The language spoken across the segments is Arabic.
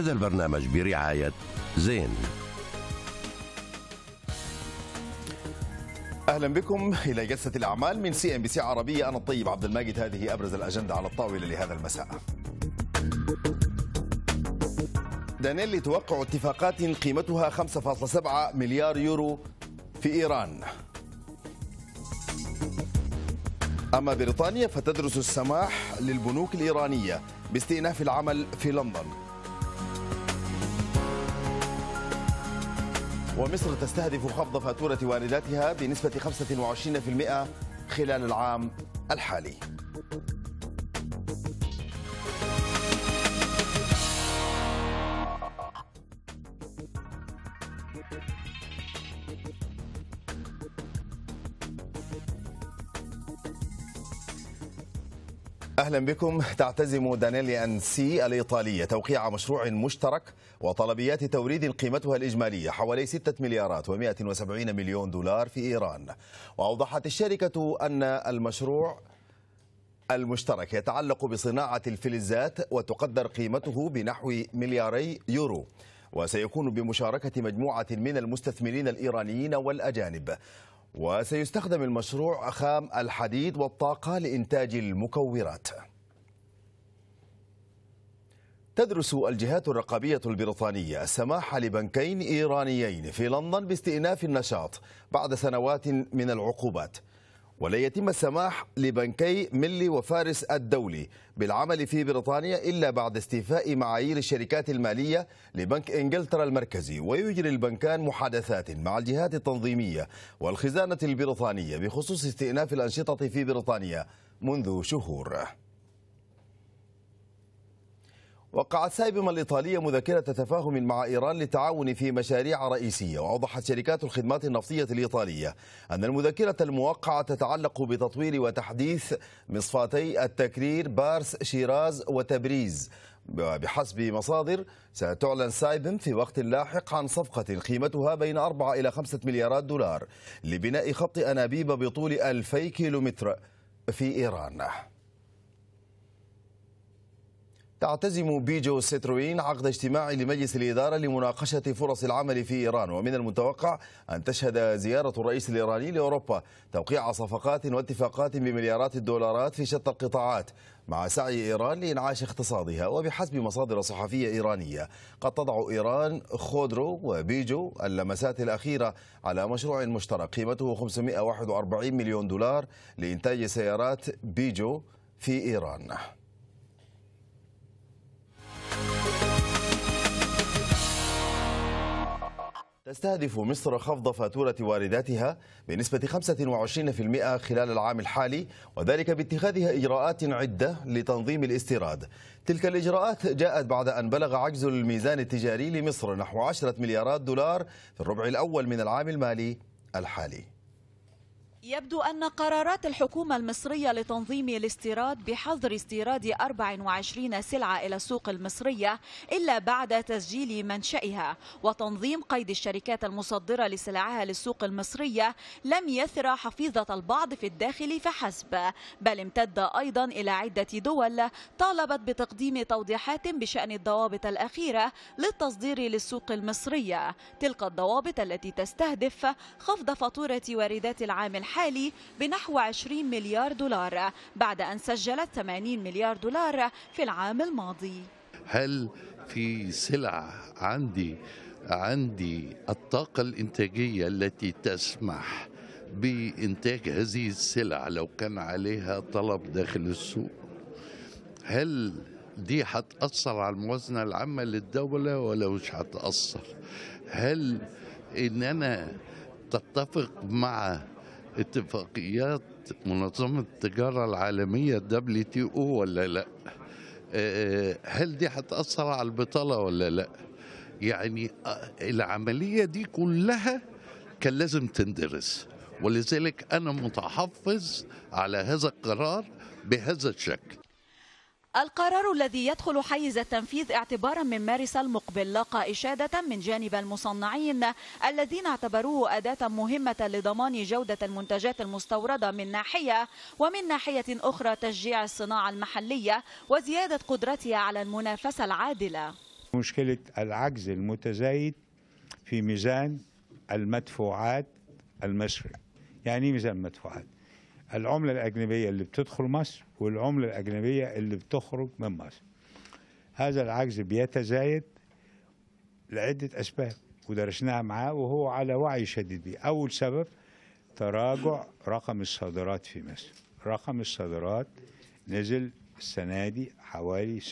هذا البرنامج برعاية زين أهلا بكم إلى جلسة الأعمال من CNBC عربية أنا الطيب عبد الماجد هذه أبرز الأجندة على الطاولة لهذا المساء. دانييلي توقع اتفاقات قيمتها 5.7 مليار يورو في إيران. أما بريطانيا فتدرس السماح للبنوك الإيرانية باستئناف العمل في لندن. ومصر تستهدف خفض فاتورة وارداتها بنسبة 25% خلال العام الحالي. أهلا بكم. تعتزم دانيلي ان سي الإيطالية توقيع مشروع مشترك وطلبيات توريد قيمتها الإجمالية حوالي 6 مليارات و170 مليون دولار في إيران. وأوضحت الشركة أن المشروع المشترك يتعلق بصناعة الفلزات وتقدر قيمته بنحو ملياري يورو وسيكون بمشاركة مجموعة من المستثمرين الإيرانيين والأجانب. وسيستخدم المشروع خام الحديد والطاقة لإنتاج المكورات. تدرس الجهات الرقابية البريطانية السماح لبنكين إيرانيين في لندن باستئناف النشاط بعد سنوات من العقوبات. ولا يتم السماح لبنكي ملي وفارس الدولي بالعمل في بريطانيا إلا بعد استيفاء معايير الشركات المالية لبنك إنجلترا المركزي ويجري البنكان محادثات مع الجهات التنظيمية والخزانة البريطانية بخصوص استئناف الأنشطة في بريطانيا منذ شهور. وقعت سايبما الإيطالية مذكرة تفاهم مع إيران للتعاون في مشاريع رئيسية وأوضحت شركات الخدمات النفطية الإيطالية أن المذكرة الموقعة تتعلق بتطوير وتحديث مصفاتي التكرير بارس شيراز وتبريز. بحسب مصادر ستعلن سايبم في وقت لاحق عن صفقة قيمتها بين 4 إلى 5 مليارات دولار لبناء خط أنابيب بطول 2000 كيلومتر في إيران. تعتزم بيجو ستروين عقد اجتماع لمجلس الإدارة لمناقشة فرص العمل في إيران ومن المتوقع أن تشهد زيارة الرئيس الإيراني لأوروبا توقيع صفقات واتفاقات بمليارات الدولارات في شتى القطاعات مع سعي إيران لإنعاش اقتصادها وبحسب مصادر صحفية إيرانية. قد تضع إيران خودرو وبيجو اللمسات الأخيرة على مشروع مشترك قيمته 541 مليون دولار لإنتاج سيارات بيجو في إيران. تستهدف مصر خفض فاتورة وارداتها بنسبة 25% خلال العام الحالي وذلك باتخاذها إجراءات عدة لتنظيم الاستيراد. تلك الإجراءات جاءت بعد أن بلغ عجز الميزان التجاري لمصر نحو 10 مليارات دولار في الربع الأول من العام المالي الحالي. يبدو أن قرارات الحكومة المصرية لتنظيم الاستيراد بحظر استيراد 24 سلعة إلى السوق المصرية إلا بعد تسجيل منشئها وتنظيم قيد الشركات المصدرة لسلعها للسوق المصرية لم يثر حفيظة البعض في الداخل فحسب بل امتد أيضا إلى عدة دول طالبت بتقديم توضيحات بشأن الضوابط الأخيرة للتصدير للسوق المصرية. تلك الضوابط التي تستهدف خفض فاتورة واردات العام الحالي الحالي بنحو 20 مليار دولار بعد أن سجلت 80 مليار دولار في العام الماضي. هل في سلع عندي عندي الطاقة الإنتاجية التي تسمح بإنتاج هذه السلع لو كان عليها طلب داخل السوق؟ هل دي هتأثر على الموازنة العامة للدولة ولا مش هتأثر هل إن أنا تتفق مع اتفاقيات منظمة التجارة العالمية WTO ولا لأ؟ هل دي هتأثر على البطالة ولا لأ؟ يعني العملية دي كلها كان لازم تندرس ولذلك أنا متحفظ على هذا القرار بهذا الشكل. القرار الذي يدخل حيز التنفيذ اعتبارا من مارس المقبل لاقى إشادة من جانب المصنعين الذين اعتبروه أداة مهمة لضمان جودة المنتجات المستوردة من ناحية ومن ناحية أخرى تشجيع الصناعة المحلية وزيادة قدرتها على المنافسة العادلة. مشكلة العجز المتزايد في ميزان المدفوعات المصري. يعني إيه ميزان المدفوعات؟ العملة الأجنبية اللي بتدخل مصر والعملة الأجنبية اللي بتخرج من مصر. هذا العجز بيتزايد لعدة أسباب ودرسناها معاه وهو على وعي شديد. بيه أول سبب تراجع رقم الصادرات في مصر. رقم الصادرات نزل السنة دي حوالي 26%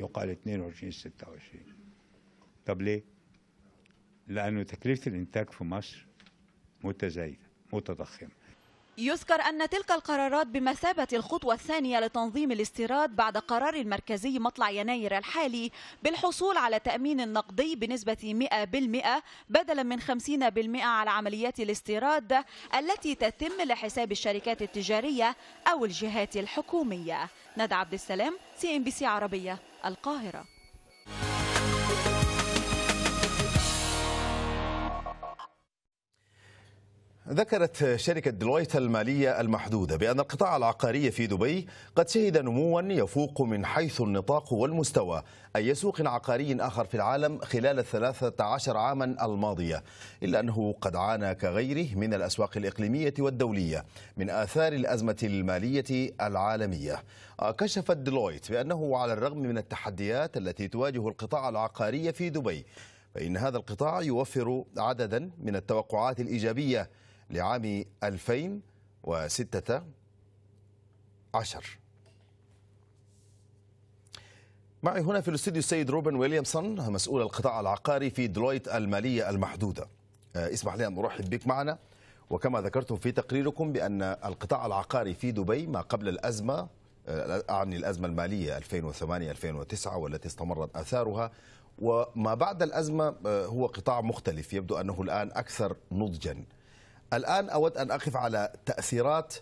يقال 22 26 طب ليه؟ لأنه تكلفة الإنتاج في مصر متزايدة متضخمة. يذكر أن تلك القرارات بمثابة الخطوة الثانية لتنظيم الاستيراد بعد قرار المركزي مطلع يناير الحالي بالحصول على تأمين نقدي بنسبة 100% بدلا من 50% على عمليات الاستيراد التي تتم لحساب الشركات التجارية أو الجهات الحكومية. ندى عبد السلام CNBC عربية القاهرة. ذكرت شركة ديلويت المالية المحدودة بأن القطاع العقاري في دبي قد شهد نموا يفوق من حيث النطاق والمستوى أي سوق عقاري آخر في العالم خلال الثلاثة عشر عاما الماضية إلا أنه قد عانى كغيره من الأسواق الإقليمية والدولية من آثار الأزمة المالية العالمية. كشفت ديلويت بأنه على الرغم من التحديات التي تواجه القطاع العقاري في دبي فإن هذا القطاع يوفر عددا من التوقعات الإيجابية لعام 2016 معي هنا في الاستوديو السيد روبن ويليامسون مسؤول القطاع العقاري في ديلويت المالية المحدودة. اسمح لي أن أرحب بك معنا. وكما ذكرتم في تقريركم بأن القطاع العقاري في دبي ما قبل الأزمة أعني الأزمة المالية 2008-2009 والتي استمرت آثارها. وما بعد الأزمة هو قطاع مختلف. يبدو أنه الآن أكثر نضجا. الآن أود أن أقف على تأثيرات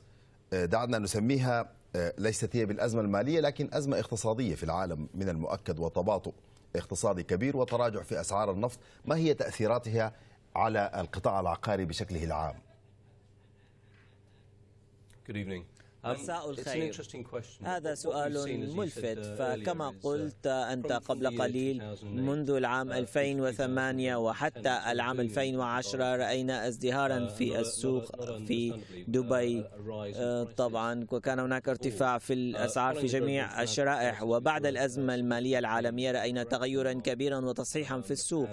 دعنا نسميها ليست هي بالأزمة المالية لكن أزمة اقتصادية في العالم من المؤكد وتباطؤ اقتصادي كبير وتراجع في أسعار النفط ما هي تأثيراتها على القطاع العقاري بشكله العام Good evening. مساء الخير. هذا سؤال ملفت. فكما قلت أنت قبل قليل منذ العام 2008 وحتى العام 2010 رأينا ازدهارا في السوق في دبي. طبعا وكان هناك ارتفاع في الأسعار في جميع الشرائح وبعد الأزمة المالية العالمية رأينا تغيرا كبيرا وتصحيحا في السوق.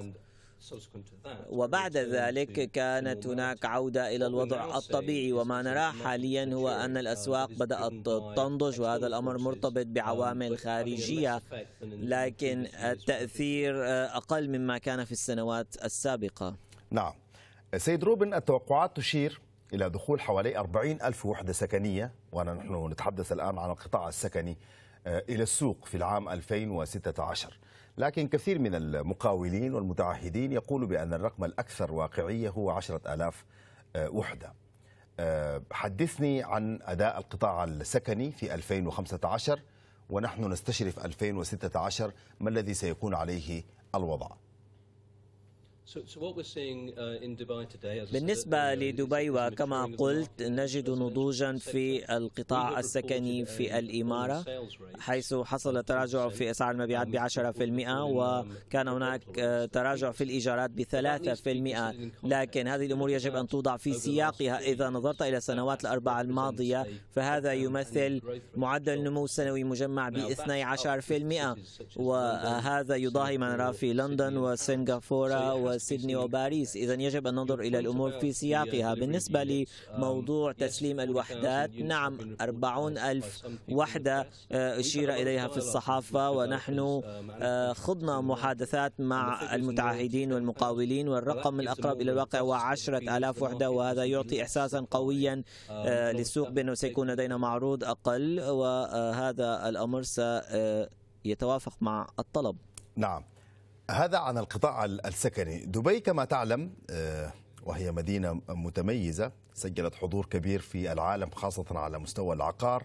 وبعد ذلك كانت هناك عودة إلى الوضع الطبيعي وما نراه حاليا هو أن الأسواق بدأت تنضج وهذا الأمر مرتبط بعوامل خارجية لكن التأثير أقل مما كان في السنوات السابقة. نعم. سيد روبن التوقعات تشير إلى دخول حوالي 40 ألف وحدة سكنية ونحن نتحدث الآن عن القطاع السكني إلى السوق في العام 2016 لكن كثير من المقاولين والمتعهدين يقولوا بأن الرقم الأكثر واقعية هو عشرة ألاف وحدة. حدثني عن أداء القطاع السكني في 2015 ونحن نستشرف 2016 ما الذي سيكون عليه الوضع؟ بالنسبة لدبي وكما قلت نجد نضوجا في القطاع السكني في الإمارة حيث حصل تراجع في أسعار المبيعات بعشرة في المئة وكان هناك تراجع في الإيجارات بثلاثة في المئة. لكن هذه الأمور يجب أن توضع في سياقها. إذا نظرت إلى السنوات الأربعة الماضية فهذا يمثل معدل نمو سنوي مجمع باثني عشر في المئة. وهذا يضاهي ما نراه في لندن وسنغافورة وسيدني وباريس. إذا يجب أن ننظر إلى الأمور في سياقها. بالنسبة لموضوع تسليم الوحدات نعم أربعون ألف وحدة أشير إليها في الصحافة ونحن خضنا محادثات مع المتعهدين والمقاولين والرقم الأقرب إلى الواقع هو عشرة ألاف وحدة وهذا يعطي إحساسا قويا للسوق بأنه سيكون لدينا معروض أقل وهذا الأمر سيتوافق مع الطلب. نعم. هذا عن القطاع السكني. دبي كما تعلم وهي مدينة متميزة سجلت حضور كبير في العالم خاصة على مستوى العقار.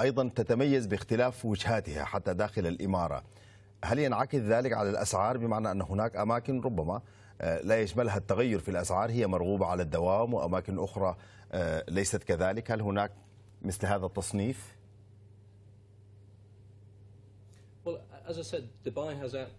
أيضا تتميز باختلاف وجهاتها حتى داخل الإمارة. هل ينعكس ذلك على الأسعار؟ بمعنى أن هناك أماكن ربما لا يشملها التغير في الأسعار هي مرغوبة على الدوام وأماكن أخرى ليست كذلك. هل هناك مثل هذا التصنيف؟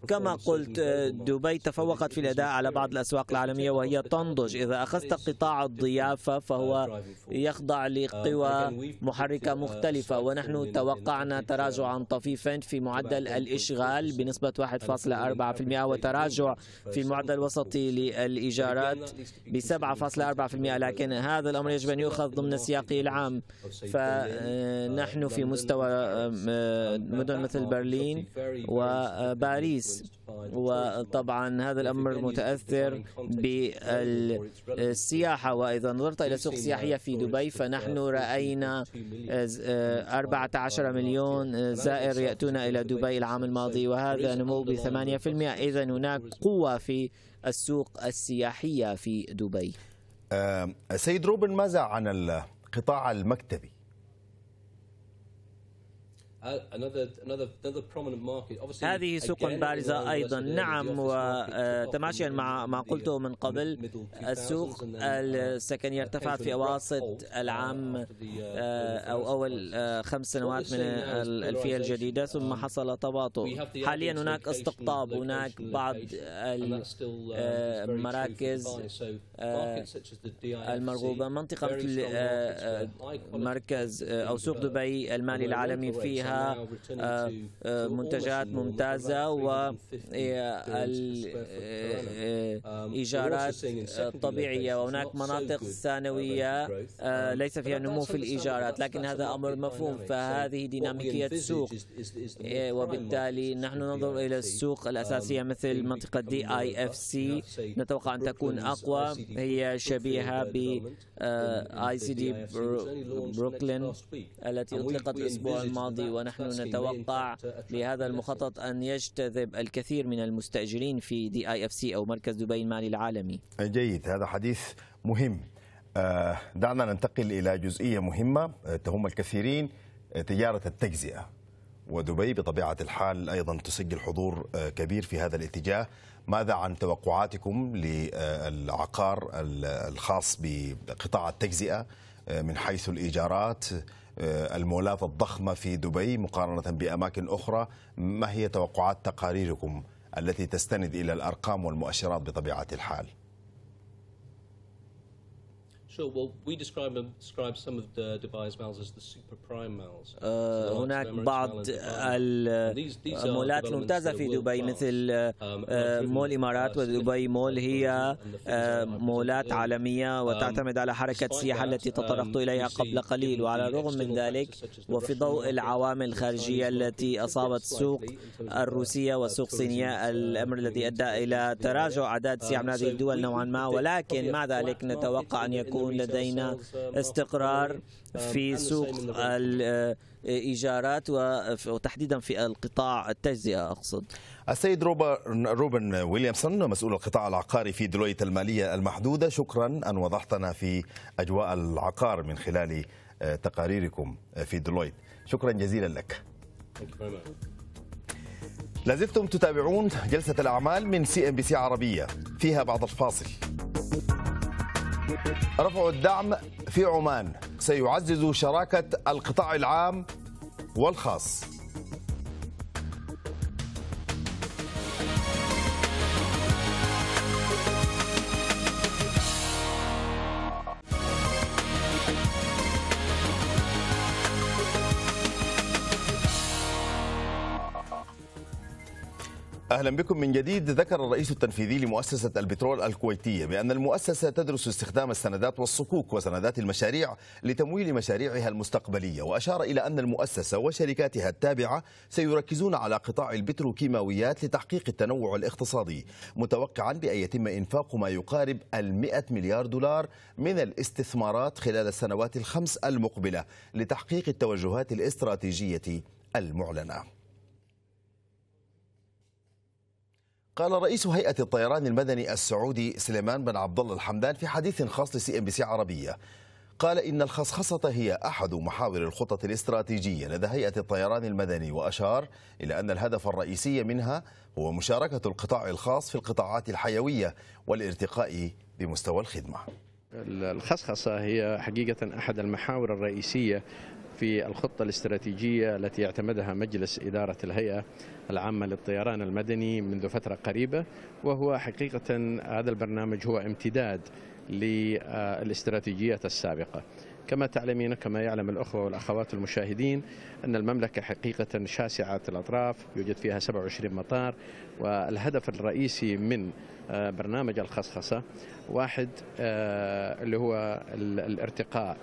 كما قلت دبي تفوقت في الأداء على بعض الأسواق العالمية وهي تنضج. إذا أخذت قطاع الضيافة فهو يخضع لقوى محركة مختلفة. ونحن توقعنا تراجعا طفيفا في معدل الإشغال بنسبة 1.4% وتراجع في المعدل الوسطي للإيجارات ب 7.4% لكن هذا الأمر يجب أن يؤخذ ضمن سياقه العام. فنحن في مستوى مدن مثل برلين. وباريس. وطبعا هذا الأمر متأثر بالسياحة. وإذا نظرت إلى السوق السياحية في دبي فنحن رأينا 14 مليون زائر يأتون إلى دبي العام الماضي وهذا نمو ب 8% إذا هناك قوة في السوق السياحية في دبي. سيد روبن ماذا عن القطاع المكتبي؟ هذه سوق بارزة أيضا. نعم وتماشيا مع ما قلته من قبل. السوق السكني ارتفع في أواسط العام أو أول خمس سنوات من الألفية الجديدة ثم حصل تباطؤ. حاليا هناك استقطاب هناك بعض المراكز المرغوبة منطقة مثل مركز أو سوق دبي المالي العالمي فيها آه، آه، منتجات ممتازة والإيجارات طبيعية. وهناك مناطق ثانوية آه، ليس فيها نمو في الإيجارات لكن هذا أمر مفهوم. فهذه ديناميكية السوق وبالتالي نحن ننظر إلى السوق الأساسية مثل منطقة DIFC نتوقع أن تكون أقوى. هي شبيهة ب ACD بروكلين التي أطلقت الأسبوع الماضي ونحن نتوقع لهذا المخطط أن يجتذب الكثير من المستأجرين في DIFC أو مركز دبي المالي العالمي. جيد. هذا حديث مهم. آه، دعنا ننتقل إلى جزئية مهمة آه، تهم الكثيرين آه، تجارة التجزئة. ودبي بطبيعة الحال أيضا تسجل حضور كبير في هذا الاتجاه. ماذا عن توقعاتكم للعقار الخاص بقطاع التجزئة من حيث الإيجارات؟ المولات الضخمة في دبي مقارنة بأماكن أخرى. ما هي توقعات تقاريركم التي تستند إلى الأرقام والمؤشرات بطبيعة الحال؟ Sure. Well, we describe describe some of the malls as the super prime malls. Uh, هناك بعض المولات الممتازة في دبي مثل مول إمارات ودبي. مول هي مولات عالمية وتعتمد على حركة السياحة التي تطرقت إليها قبل قليل. وعلى الرغم من ذلك وفي ضوء العوامل الخارجية التي أصابت السوق الروسية والسوق الصينية الأمر الذي أدى إلى تراجع أعداد السياح من هذه الدول نوعا ما. ولكن مع ذلك نتوقع أن يكون يكون لدينا استقرار في سوق الإيجارات وتحديدا في القطاع التجزئة أقصد. السيد روبن ويليامسون مسؤول القطاع العقاري في ديلويت المالية المحدودة. شكرا أن وضحتنا في أجواء العقار من خلال تقاريركم في ديلويت شكرا جزيلا لك. لازلتم تتابعون جلسة الأعمال من سي ام بي سي عربية. فيها بعض الفاصل. رفع الدعم في عمان. سيعزز شراكة القطاع العام والخاص. أهلا بكم. من جديد ذكر الرئيس التنفيذي لمؤسسة البترول الكويتية بأن المؤسسة تدرس استخدام السندات والصكوك وسندات المشاريع لتمويل مشاريعها المستقبلية وأشار إلى أن المؤسسة وشركاتها التابعة سيركزون على قطاع البتروكيماويات لتحقيق التنوع الاقتصادي متوقعا بأن يتم إنفاق ما يقارب المئة مليار دولار من الاستثمارات خلال السنوات الخمس المقبلة لتحقيق التوجهات الاستراتيجية المعلنة. قال رئيس هيئة الطيران المدني السعودي سليمان بن عبد الله الحمدان في حديث خاص ل CNBC عربية. قال إن الخصخصة هي أحد محاور الخطط الاستراتيجية لدى هيئة الطيران المدني وأشار إلى أن الهدف الرئيسي منها هو مشاركة القطاع الخاص في القطاعات الحيوية والارتقاء بمستوى الخدمة. الخصخصة هي حقيقة أحد المحاور الرئيسية في الخطة الاستراتيجية التي يعتمدها مجلس إدارة الهيئة العامة للطيران المدني منذ فترة قريبة وهو حقيقة هذا البرنامج هو امتداد للاستراتيجيات السابقة. كما تعلمين كما يعلم الأخوة والأخوات المشاهدين أن المملكة حقيقة شاسعة الأطراف يوجد فيها 27 مطار والهدف الرئيسي من آه، برنامج الخصخصة واحد آه، اللي هو الارتقاء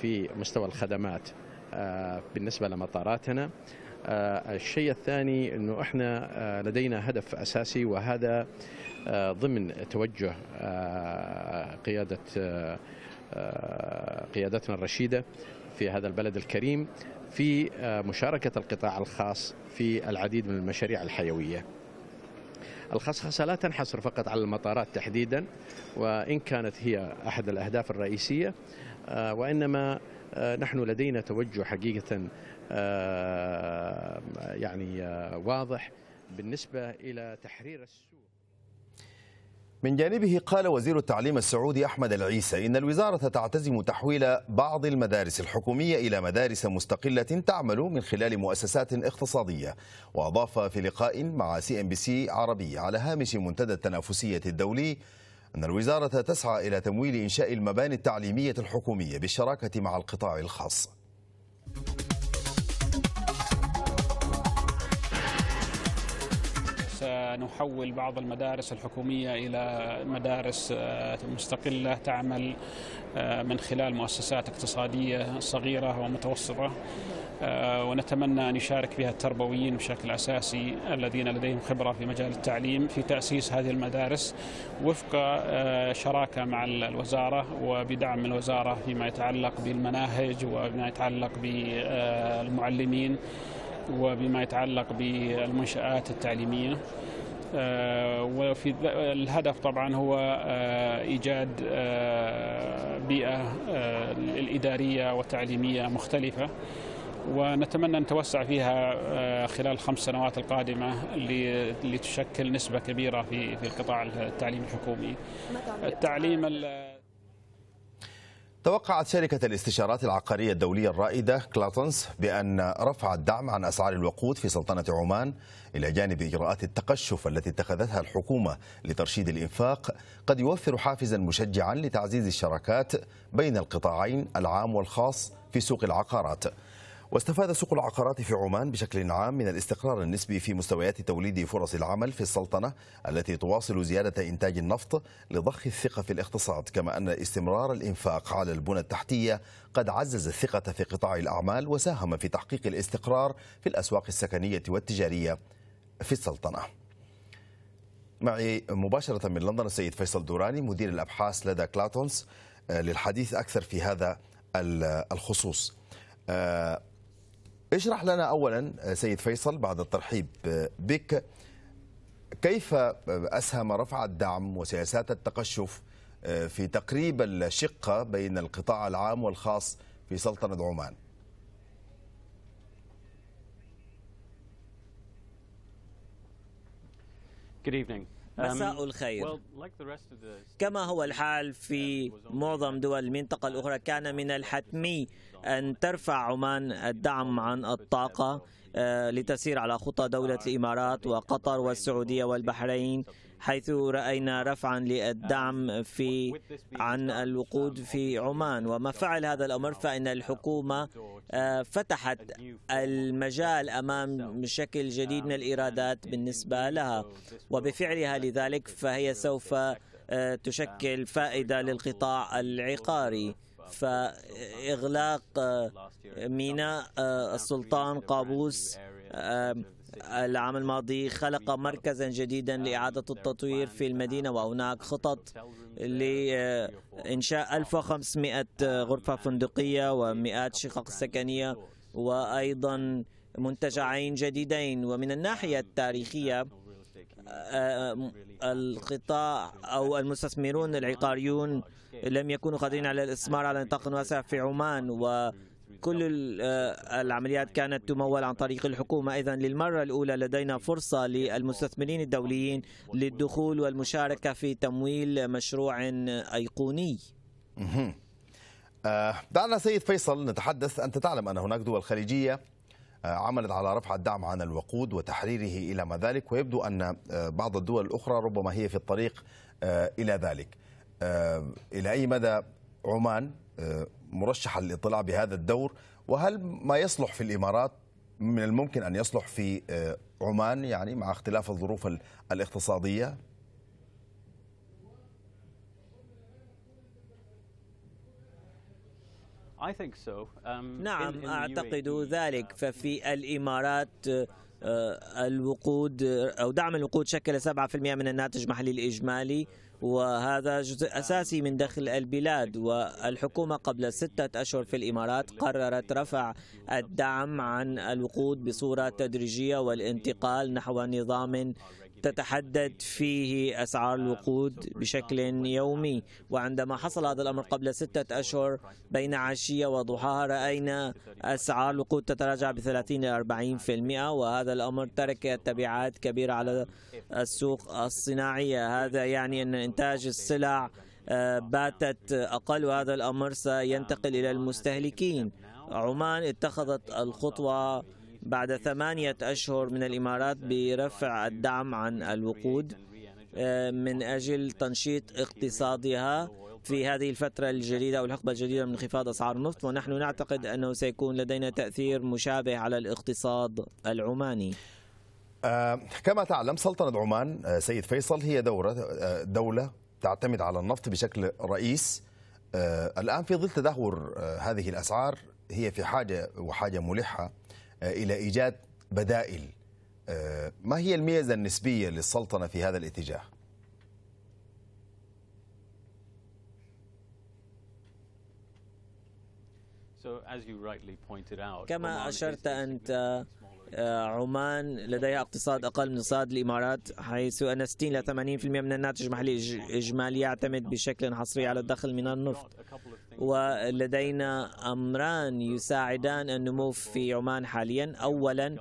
في مستوى الخدمات. بالنسبة لمطاراتنا الشيء الثاني أنه إحنا لدينا هدف أساسي وهذا ضمن توجه قيادة قيادتنا الرشيدة في هذا البلد الكريم في مشاركة القطاع الخاص في العديد من المشاريع الحيوية. الخصخصة لا تنحصر فقط على المطارات تحديدا وإن كانت هي أحد الأهداف الرئيسية آه، وإنما آه، نحن لدينا توجه حقيقة آه، يعني واضح بالنسبة إلى تحرير السوق. من جانبه قال وزير التعليم السعودي أحمد العيسى إن الوزارة تعتزم تحويل بعض المدارس الحكومية إلى مدارس مستقلة تعمل من خلال مؤسسات اقتصادية. وأضاف في لقاء مع CNBC عربي على هامش منتدى التنافسية الدولي أن الوزارة تسعى إلى تمويل إنشاء المباني التعليمية الحكومية بالشراكة مع القطاع الخاص. سنحول بعض المدارس الحكومية إلى مدارس آه، مستقلة تعمل آه، من خلال مؤسسات اقتصادية صغيرة ومتوسطة. ونتمنى أن يشارك فيها التربويين بشكل أساسي الذين لديهم خبرة في مجال التعليم في تأسيس هذه المدارس وفق شراكة مع الوزارة وبدعم الوزارة فيما يتعلق بالمناهج وما يتعلق بالمعلمين وبما يتعلق بالمنشآت التعليمية. آه، وفي الهدف طبعا هو آه، إيجاد آه، بيئة الإدارية والتعليمية مختلفة. ونتمنى أن نتوسع فيها خلال الخمس سنوات القادمة لتشكل نسبة كبيرة في في القطاع التعليم الحكومي. التعليم توقعت شركة الاستشارات العقارية الدولية الرائدة كلاتونس بأن رفع الدعم عن أسعار الوقود في سلطنة عمان إلى جانب إجراءات التقشف التي اتخذتها الحكومة لترشيد الإنفاق قد يوفر حافزا مشجعا لتعزيز الشراكات بين القطاعين العام والخاص في سوق العقارات واستفاد سوق العقارات في عمان بشكل عام من الاستقرار النسبي في مستويات توليد فرص العمل في السلطنة التي تواصل زيادة إنتاج النفط لضخ الثقة في الاقتصاد كما أن استمرار الإنفاق على البنى التحتية قد عزز الثقة في قطاع الأعمال وساهم في تحقيق الاستقرار في الأسواق السكنية والتجارية في السلطنة. معي مباشرة من لندن السيد فيصل دوراني مدير الأبحاث لدى كلاتونس آه، للحديث أكثر في هذا الخصوص. آه، اشرح لنا اولا آه، سيد فيصل بعد الترحيب آه، بك كيف آه، أسهم رفع الدعم وسياسات التقشف في تقريب الشقة بين القطاع العام والخاص في سلطنة عمان Good evening. مساء الخير. كما هو الحال في معظم دول المنطقة الأخرى كان من الحتمي أن ترفع عمان الدعم عن الطاقة. لتسير على خطى دولة الإمارات وقطر والسعودية والبحرين حيث رأينا رفعا للدعم في عن الوقود في عمان. وما فعل هذا الأمر فإن الحكومة آه، فتحت المجال أمام شكل جديد من الإيرادات بالنسبة لها. وبفعلها لذلك فهي سوف آه، تشكل فائدة للقطاع العقاري. فإغلاق آه، ميناء السلطان قابوس العام الماضي خلق مركزا جديدا لإعادة التطوير في المدينة وهناك خطط لإنشاء 1500 غرفة فندقية ومئات شقق سكنية وأيضا منتجعين جديدين. ومن الناحية التاريخية القطاع أو المستثمرون العقاريون لم يكونوا قادرين على الاستثمار على نطاق واسع في عمان و كل آه، العمليات كانت تمول عن طريق الحكومة. إذا للمرة الأولى لدينا فرصة للمستثمرين الدوليين للدخول والمشاركة في تمويل مشروع أيقوني. آه، دعنا سيد فيصل نتحدث. أنت تعلم أن هناك دول خليجية عملت على رفع الدعم عن الوقود وتحريره إلى ما ذلك ويبدو أن آه، بعض الدول الأخرى ربما هي في الطريق آه، إلى ذلك. آه، إلى أي مدى عمان آه، مرشحة للاطلاع بهذا الدور؟ وهل ما يصلح في الإمارات من الممكن أن يصلح في آه، عمان؟ يعني مع اختلاف الظروف ال- الاقتصادية؟ نعم أعتقد ذلك. ففي الإمارات آه، الوقود آه، أو دعم الوقود شكل 7% من الناتج المحلي الإجمالي وهذا جزء أساسي من دخل البلاد. والحكومة قبل ستة أشهر في الإمارات قررت رفع الدعم عن الوقود بصورة تدريجية والانتقال نحو نظام تتحدد فيه أسعار الوقود بشكل يومي. وعندما حصل هذا الأمر قبل ستة أشهر بين عشية وضحاها رأينا أسعار الوقود تتراجع ب 30 إلى 40% وهذا الأمر ترك تبعات كبيرة على السوق الصناعية. هذا يعني أن إنتاج السلع آه، باتت أقل وهذا الأمر سينتقل إلى المستهلكين. عمان اتخذت الخطوة بعد ثمانية أشهر من الإمارات برفع الدعم عن الوقود آه، من أجل تنشيط اقتصادها في هذه الفترة الجديدة أو الحقبة الجديدة من انخفاض أسعار النفط. ونحن نعتقد أنه سيكون لدينا تأثير مشابه على الاقتصاد العماني. آه، كما تعلم سلطنة عمان آه، سيد فيصل هي دورة دولة تعتمد على النفط بشكل رئيس. الآن في ظل تدهور هذه الأسعار هي في حاجة وحاجة ملحة. إلى إيجاد بدائل آه، ما هي الميزة النسبية للسلطنة في هذا الاتجاه؟ كما أشرت أنت آه، عمان لديها اقتصاد أقل من اقتصاد الإمارات حيث أن 60 إلى 80% من الناتج المحلي الإج- الإجمالي يعتمد بشكل حصري على الدخل من النفط ولدينا أمران يساعدان النمو في عمان حاليا. أولا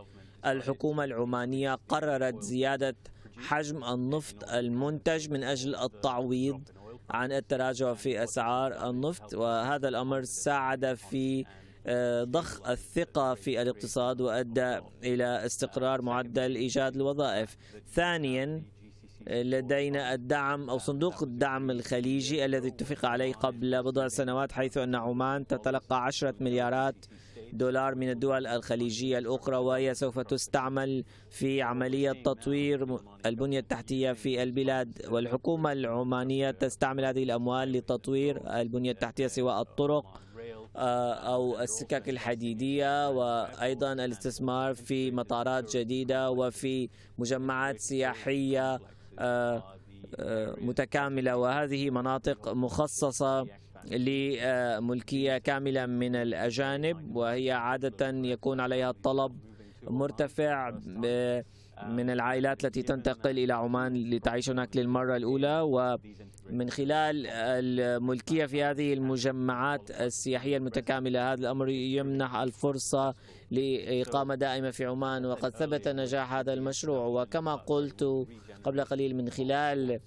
الحكومة العمانية قررت زيادة حجم النفط المنتج من أجل التعويض عن التراجع في أسعار النفط وهذا الأمر ساعد في آه، ضخ الثقة في الاقتصاد وأدى إلى استقرار معدل إيجاد الوظائف. ثانيا لدينا الدعم أو صندوق الدعم الخليجي الذي اتفق عليه قبل بضع سنوات حيث أن عمان تتلقى عشرة مليارات دولار من الدول الخليجية الأخرى وهي سوف تستعمل في عملية تطوير البنية التحتية في البلاد. والحكومة العمانية تستعمل هذه الأموال لتطوير البنية التحتية سواء الطرق آه، أو السكك الحديدية وأيضا الاستثمار في مطارات جديدة وفي مجمعات سياحية متكاملة وهذه مناطق مخصصة لملكية كاملة من الأجانب وهي عادة يكون عليها الطلب مرتفع من العائلات التي تنتقل إلى عمان لتعيش هناك للمرة الأولى ومن خلال الملكية في هذه المجمعات السياحية المتكاملة هذا الأمر يمنح الفرصة لإقامة دائمة في عمان وقد ثبت نجاح هذا المشروع. وكما قلت قبل قليل من خلال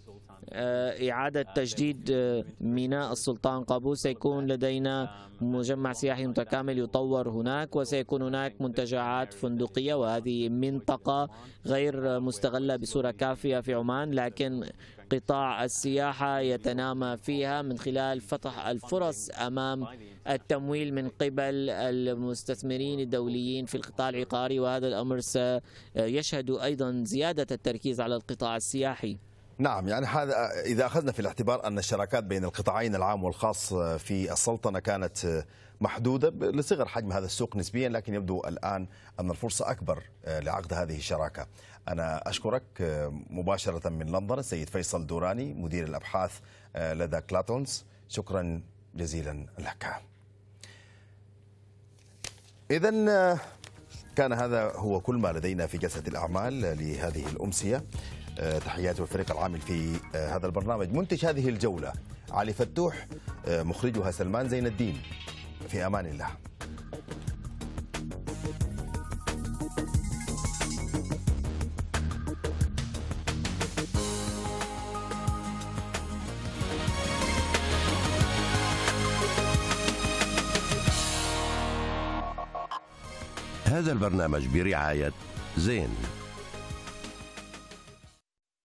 إعادة تجديد آه، ميناء السلطان قابوس سيكون لدينا مجمع سياحي متكامل يطور هناك وسيكون هناك منتجعات فندقية وهذه منطقة غير مستغلة بصورة كافية في عمان لكن قطاع السياحة يتنامى فيها من خلال فتح الفرص أمام التمويل من قبل المستثمرين الدوليين في القطاع العقاري وهذا الأمر سيشهد أيضا زيادة التركيز على القطاع السياحي. نعم يعني هذا إذا أخذنا في الاعتبار أن الشراكات بين القطاعين العام والخاص في السلطنة كانت محدودة لصغر حجم هذا السوق نسبيا لكن يبدو الآن أن الفرصة أكبر لعقد هذه الشراكة. أنا أشكرك مباشرة من لندن السيد فيصل دوراني مدير الأبحاث لدى كلاتونز. شكرا جزيلا لك. إذا كان هذا هو كل ما لدينا في جلسة الأعمال لهذه الأمسية. آه، تحياتي والفريق العامل في آه، هذا البرنامج. منتج هذه الجولة علي فتوح آه، مخرجها سلمان زين الدين. في أمان الله. هذا البرنامج برعاية زين.